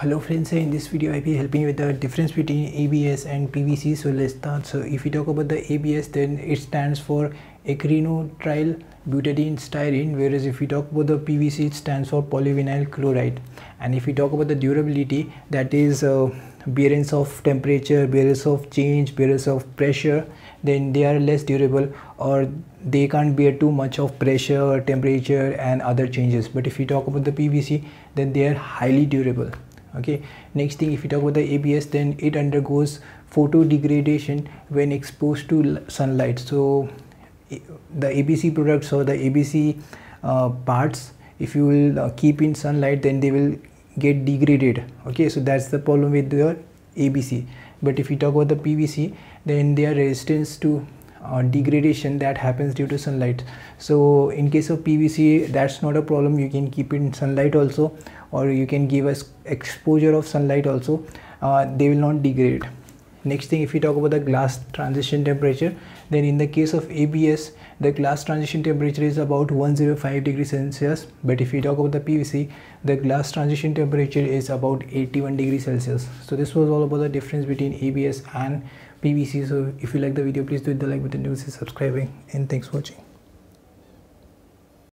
hello friends in this video i'll be helping you with the difference between abs and pvc so let's start. So if we talk about the abs then it stands for acrylonitrile butadiene styrene whereas if we talk about the pvc it stands for polyvinyl chloride. And if we talk about the durability that is uh, bearance of temperature bearance of change bearance of pressure then they are less durable or they can't bear too much of pressure temperature and other changes. But if we talk about the pvc then they are highly durable okay next thing if you talk about the abs then it undergoes photo degradation when exposed to sunlight. So the abs products or the abs uh, parts if you will uh, keep in sunlight then they will get degraded. Okay so that's the problem with the abs but if you talk about the pvc then they are resistance to uh, degradation that happens due to sunlight. So in case of pvc that's not a problem. You can keep it in sunlight also or you can give us exposure of sunlight also. Uh, they will not degrade next thing if we talk about the glass transition temperature then in the case of abs the glass transition temperature is about 105 degrees celsius. But if we talk about the pvc the glass transition temperature is about 81 degrees celsius. So this was all about the difference between abs and pvc so if you like the video please do hit the like button. Do subscribing. And thanks for watching